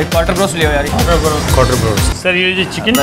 एक quarter broast ले यार। क्वार्टर ब्रोस्ट सर ये जो चिकन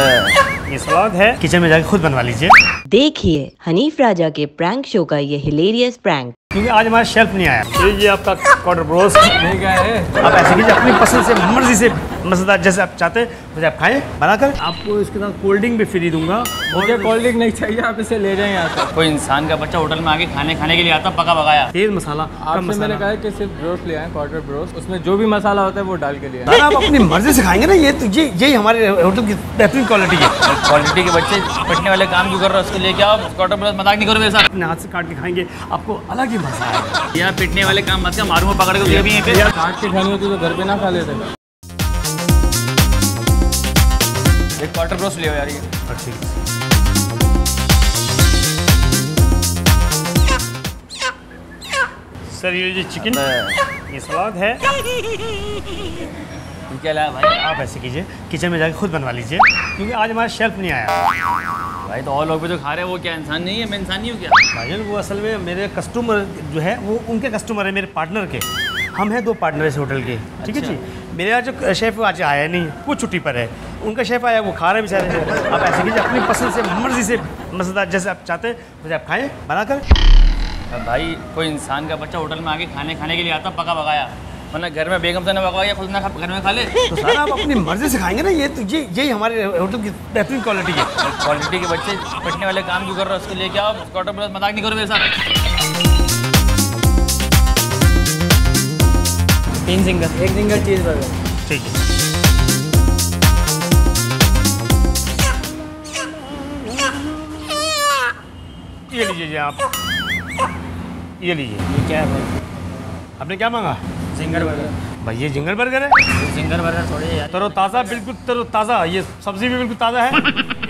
ये सलाद है किचन में जाके खुद बनवा लीजिए। देखिए हनीफ राजा के प्रैंक शो का ये हिलेरियस प्रैंक। क्योंकि आज हमारा शेल्फ नहीं आया। ये ये आपका क्वार्टर ब्रोस्ट नहीं गया है। आप ऐसे कीजिए अपनी पसंद से मर्ज़ी से मज़ेदार जैसे आप चाहते हैं वैसे आप खाएँ बनाकर। आपको इसके साथ कोल्ड ड्रिंक भी फ्री दूँगा। मुझे कोल्ड ड्रिंक नहीं चाहिए आप इसे ले जाएँ यहाँ से। कोई इंसान का बच्चा होटल में आके खाने खाने के लिए आता पका पकाया। तेज मसाला आपसे मैंने कहा कि सिर्फ़ ब्रोस्ट ले आए क्वार्टर ब्रोस्ट उसमें जो भी मसाला होता है वो डाल के लिए आप अपनी मर्ज़ी से खाएँगे ना ये तो ये यही हमारे होटल की बेहतरीन क्वालिटी है। क्वालिटी के बच्चे पटने वाले काम क्यों कर रहे हो? उसको लेके आओ क्वार्टर ब्रोस्ट मज़ाक नहीं करो मेरे साथ अपने हाथ से काट के खाएँगे आपको अलग ही मज़ा आएगा। यहाँ पिटने वाले काम मत कर मारूँगा पकड़ के भी पे। काट के खानी होती तो घर पे ना खा लेते। एक क्वार्टर ब्रोस्ट ले यार ये। सर ये जो चिकन ये सलाद है? ये अलावा भाई आप ऐसे कीजिए किचन में जाके खुद बनवा लीजिए क्योंकि आज हमारा शेल्फ नहीं आया। भाई तो और लोग भी जो खा रहे हैं वो क्या इंसान नहीं है? मैं इंसान नहीं हूँ क्या? भाई वो असल में मेरे कस्टमर जो है वो उनके कस्टमर है मेरे पार्टनर के। हम हैं दो पार्टनर इस होटल के ठीक है जी? मेरे यहाँ जो शेफ़ आज आया नहीं वो छुट्टी पर है। उनका शेफ़ आया वो खा रहे हैं बेचारे। आप ऐसे कीजिए अपनी पसंद से मर्ज़ी से मज़ेदार जैसे आप चाहते हैं वैसे आप खाएँ बनाकर। भाई कोई इंसान का बच्चा होटल में आके खाने खाने के लिए आता पका पकाया वरना घर में बेगम से ना पकाया खुद ना घर में खा ले। तो सर आप अपनी मर्ज़ी से खाएँगे ना ये तो ये यही हमारे होटल की बेहतरीन क्वालिटी है। क्वालिटी के बच्चे पटने वाले काम क्यों कर रहे हो? उसको लेके आओ क्वार्टर ब्रोस्ट मज़ाक नहीं करो मेरे साथ तीन सिंगल। एक सिंगल चीज़ बर्गर ठीक है। ये लीजिए जी आप। ये लीजिए। ये क्या है भाई? आपने क्या मांगा? Single burger. भाई ये जिंगर बर्गर है? जिंगर बर्गर थोड़ी तरो ताज़ा बिल्कुल तरो ताज़ा ये सब्ज़ी भी बिल्कुल ताज़ा है।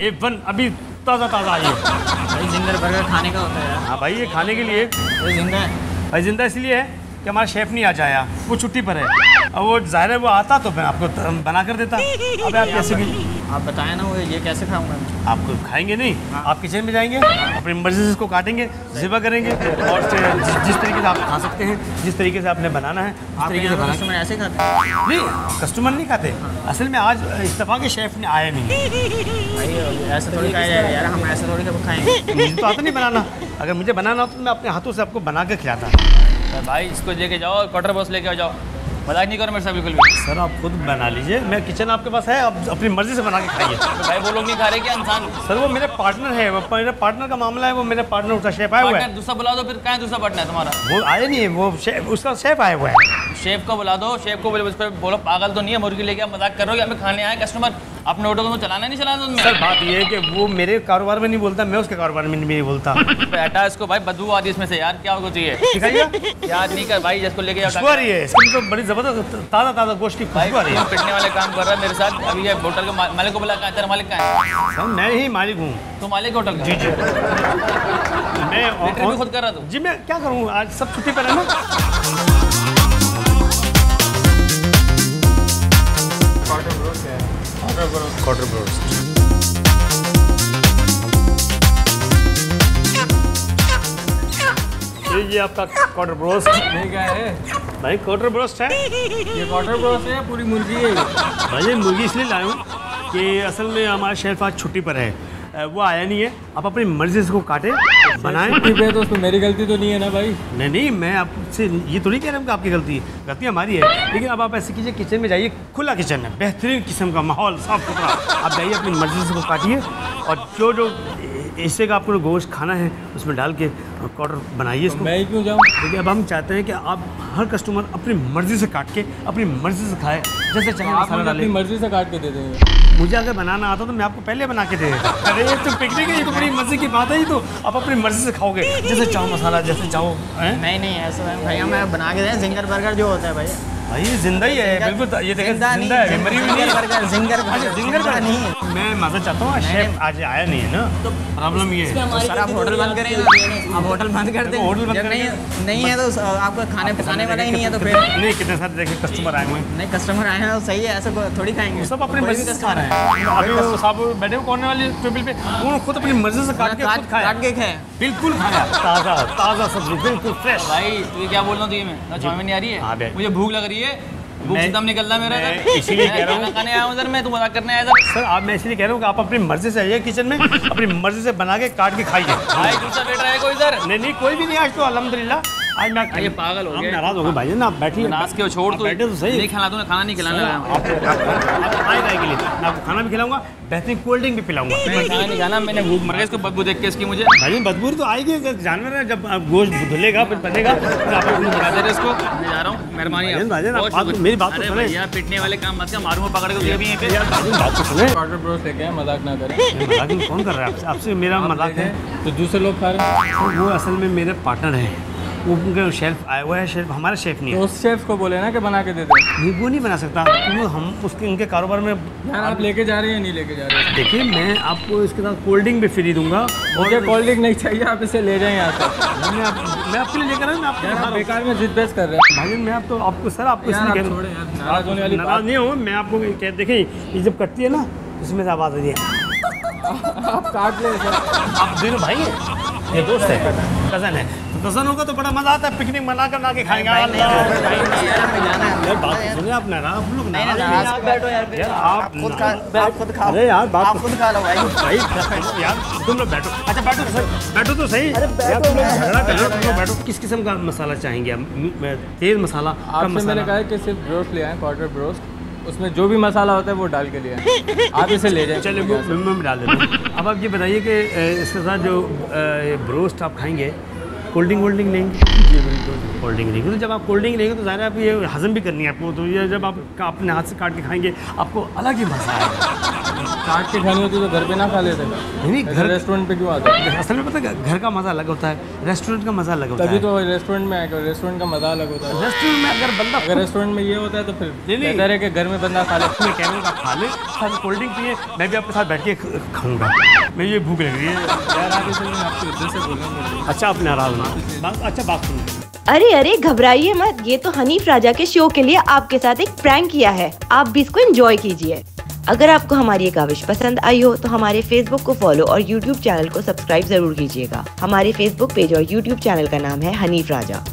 ए वन अभी ताज़ा ताज़ा आई है भाई जिंगर बर्गर खाने का होता है हाँ भाई ये खाने के लिए। ज़िंदा है। भाई ज़िंदा इसलिए है कि हमारा शेफ़ नहीं आज आया वो छुट्टी पर है। अब वो ज़ाहिर है वो आता तो मैं आपको बना कर देता। अब आप कैसे भी आप बताएँ ना वो ये कैसे खाऊँगा आपको खाएँगे नहीं हाँ। आप किचन में जाएँगे अपने मर्ज़ी से इसको काटेंगे ज़िबा करेंगे और से जिस, तरीके से आप खा सकते हैं जिस तरीके से आपने बनाना है उस आप तरीके से कस्टमर ऐसे खाते हैं? नहीं कस्टमर नहीं खाते। असल में आज इस्तीफा के शेफ़ ने आया नहीं। ऐसे थोड़ी खाया यार हम ऐसे थोड़ी खाएँगे। मुझे तो आता नहीं बनाना। अगर मुझे बनाना हो तो मैं अपने हाथों से आपको बना के खिलाता। भाई इसको लेके जाओ क्वार्टर बॉस लेके जाओ। मज़ाक नहीं करो मेरे साथ बिल्कुल भी। सर आप खुद बना लीजिए। मैं किचन आपके पास है आप अपनी मर्ज़ी से बना के खाइए। भाई वो लोग नहीं खा रहे क्या इंसान? सर वो मेरे पार्टनर है वो मेरे पार्टनर का मामला है वो मेरे पार्टनर उसका शेफ आया हुआ है। दूसरा बुला दो फिर कहाँ है दूसरा पार्टनर है तुम्हारा? वो आया नहीं है वो शेफ उसका शेफ आया हुआ है। शेफ को बुला दो शेफ को बोलो पागल तो नहीं है मुर्गी लेके आप मज़ाक कर रहे हो कि हमें खाने आए कस्टमर अपने होटल को तो चलाना नहीं चलाना सर बात ये है कि वो मेरे कारोबार में नहीं बोलता मैं उसके कारोबार में नहीं बोलता। बेटा इसको भाई बदबू आदि इसमें से यार क्या होगा चाहिए याद नहीं कर भाई जिसको लेके है। तो बड़ी ज़बरदस्त ताज़ा ताज़ा गोश्त की भाई खुशबू है। पिटने वाले काम कर रहा है मेरे साथ। अभी ये होटल के मालिक को बुला कहाँ है? तेरा मालिक कहाँ है? मैं ही मालिक हूँ। तो मालिक होटल का? जी जी। मैं खुद कर रहा था जी मैं क्या करूँ? आज सब छुट्टी पर है ना क्वार्टर ब्रोस्ट ये ये आपका क्वार्टर ब्रोस्ट नहीं क्या है? भाई क्वार्टर ब्रोस्ट है? ये क्वार्टर ब्रोस्ट है पूरी मुर्गी है भाई ये मुर्गी इसलिए लाया हूँ कि असल में हमारा शेफ आज छुट्टी पर है। वो आया नहीं है। आप अपनी मर्ज़ी से काटे बनाए। ठीक है तो उसमें मेरी गलती तो नहीं है ना भाई। नहीं नहीं मैं आपसे ये तो नहीं कह रहा हूँ कि आपकी गलती है। गलती हमारी है। लेकिन अब आप ऐसे कीजिए किचन में जाइए खुला किचन है। बेहतरीन किस्म का माहौल साफ़ सुथरा। आप जाइए अपनी मर्ज़ी से काटिए। और जो जो हिस्से का आपको गोश्त खाना है उसमें डाल के क्वार्टर बनाइए इसको। तो मैं क्यों जाऊँ? देखिए अब हम चाहते हैं कि आप हर कस्टमर अपनी मर्ज़ी से काट के अपनी मर्ज़ी से खाए। जैसे चाहे आप मुझे डालें। अपनी मर्ज़ी से काट के दे देंगे। मुझे अगर बनाना आता तो मैं आपको पहले बना के दे। अरे, ये तो पिकनिक है, ये तो बड़ी मज़े की बात है, ये तो आप अपनी मर्ज़ी से खाओगे। जैसे चाहो मसाला, जैसे चाहो नहीं नहीं, ऐसा भैया, मैं बना के दें, जिंगर बर्गर जो होता है, भैया। भाई ये ज़िंदा ही है बिल्कुल ये देखिए ज़िंदा है मरी हुई नहीं जिंगर बर्गर जिंगर अच्छा जिंगर का नहीं मैं मज़ा चाहता हूँ शेफ आज आया नहीं है ना। तो प्रॉब्लम ये है। तो सर आप होटल बंद करें आप होटल बंद कर दें। होटल बंद नहीं नहीं है तो आपको खाने पकाने वाला ही नहीं है तो फिर नहीं कितने सारे देखिए कस्टमर आए हुए हैं। नहीं कस्टमर आए हैं तो सही है ऐसा थोड़ी खाएँगे। सब अपनी मर्ज़ी से खा रहे हैं। अभी साहब बैठे हुए कोने वाली टेबल पे? उन्होंने खुद अपनी मर्ज़ी से काट के काट खुद खाया। काट के खाए। बिल्कुल खाया ताज़ा ताज़ा सब्ज़ी बिल्कुल फ्रेश भाई तू क्या बोल रहा हूँ तुझे? मैं चाउमीन नहीं आ रही हाँ, मुझे भूख लग रही है। भूख मैं- से दम निकल रहा मेरा इसीलिए कह रहा। खाने आया हूँ इधर मैं तू मज़ाक करने आया सर आप मैं इसलिए कह रहा हूँ कि आप अपनी मर्ज़ी से आइए किचन में अपनी मर्ज़ी से बना के काट के खाइए। भाई दूसरा वेटर है कोई इधर? नहीं नहीं कोई भी नहीं आज तो अल्हम्दुलिल्लाह। आज मैं ये पागल हो। नाराज़ हो गए भाई ना आप बैठिए। नाश के छोड़ तू। बैठे तो सही। नहीं खिला तूने खाना नहीं खिलाना है। आए के लिए। मैं आपको खाना भी खिलाऊँगा बेहतरीन कोल्ड ड्रिंक भी पिलाऊँगा। मैं खाना नहीं खाना मैंने भूख मर गई इसको बदबू देख के इसकी मुझे। भाई बदबू तो आएगी जानवर है जब गोश्त धुलेगा फिर बनेगा फिर आप अपनी बता दे रहे इसको। मैं जा रहा हूँ मेहरबानी बात- मेरी बात तो सुने। भैया पिटने वाले काम मत कर मारूँगा पकड़ के भी यहीं यार बात तो सुने। मज़ाक ना करें। मज़ाक कौन कर रहा है? आपसे मेरा मज़ाक है। तो दूसरे लोग खा रहे हैं। तो वो असल में मेरे पार्टनर हैं। वो उनका शेल्फ आया हुआ है शेल्फ हमारा शेफ नहीं तो है उस शेफ को बोले ना कि बना के दे दे। नहीं वो नहीं बना सकता। क्योंकि हम उसके उनके कारोबार में यार आप लेके जा रहे हैं नहीं लेके जा रहे हैं? देखिए मैं आपको इसके साथ कोल्ड ड्रिंक भी फ्री दूँगा। मुझे कोल्ड ड्रिंक नहीं चाहिए आप इसे ले जाए यहाँ से। मैं आप मैं आपके लिए लेकर आया दिखा बेकार में जिद बहस कर रहे हैं। भाई मैं आप तो आपको सर आपको रहा नाराज़ होने वाली नाराज़ नहीं हूँ मैं आपको देखिए ये जब कटती है ना इसमें से आवाज़ आती है आप काट ले आप दोनों भाई ये दोस्त है। कज़न है। तो कज़न होगा तो बड़ा मज़ा आता है पिकनिक मना कर ना के खाएँगे। तो आप नाराज़ लोग बैठो यार यार आप खुद खा खाओ अरे यार बात तो- खुद खा लो भाई। भाई यार तुम लोग बैठो। अच्छा बैठो तो सही बैठो तो सही। झगड़ा कर तुम लोग बैठो। किस किस्म का मसाला चाहेंगे आप? तेज मसाला आपसे मैंने कहा कि सिर्फ़ ब्रोस्ट ले आए क्वार्टर ब्रोस्ट उसमें जो भी मसाला होता है वो डाल के लिए आप इसे ले जाए। चलिए मैं डाल देता हूँ। अब आप ये बताइए कि इसके साथ जो ब्रोस्ट आप खाएँगे कोल्ड ड्रिंक वोल्ड ड्रिंक लेंगे जी बिल्कुल। कोल्ड ड्रिंक लेंगे तो जब आप कोल्ड ड्रिंक लेंगे तो ज़ाहिर है आप ये हजम भी करनी है आपको तो ये जब आप अपने हाथ से काट के खाएँगे आपको अलग ही मज़ा आएगा। काट के खानी होती तो घर पे ना खा लेते। नहीं नहीं घर रेस्टोरेंट पे क्यों आते? हैं? असल में पता है घर का मज़ा अलग होता है रेस्टोरेंट का मज़ा अलग होता तभी है। तो रेस्टोरेंट में आएगा रेस्टोरेंट का मज़ा अलग होता है। रेस्टोरेंट में अगर बंदा अगर रेस्टोरेंट में ये होता है तो फिर नहीं, नहीं। बेहतर है कि घर में बंदा खा ले। रहा हूँ कि खा लें साथ कोल्ड ड्रिंक पिए मैं भी आपके साथ बैठ के खाऊँगा। मैं ये भूख लग रही है। अच्छा आप नाराज़ ना बात अच्छा बात सुनो। अरे अरे घबराइए मत। ये तो हनीफ राजा के शो के लिए आपके साथ एक प्रैंक किया है। आप भी इसको एंजॉय कीजिए। अगर आपको हमारी ये काविश पसंद आई हो तो हमारे फेसबुक को फॉलो और यूट्यूब चैनल को सब्सक्राइब ज़रूर कीजिएगा। हमारे फेसबुक पेज और यूट्यूब चैनल का नाम है हनीफ राजा।